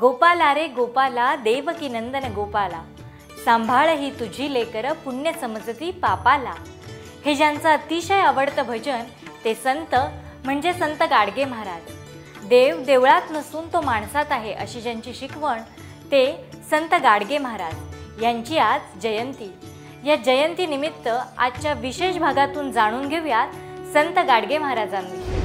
गोपाला रे गोपाला देवकी नंदन गोपाला. सांभाळ ही तुझी लेकर पुण्य समजती पापाला. हे ज्यांचं अतिशय आवडतं भजन ते संत म्हणजे संत गाडगे महाराज. देव देवळात नसून तो माणसात आहे अशी ज्यांची शिकवण ते संत गाडगे महाराज. यांची आज जयंती. या जयंतीनिमित्त आजच्या विशेष भागातून जाणून घेऊयात संत गाडगे महाराजांविषयी.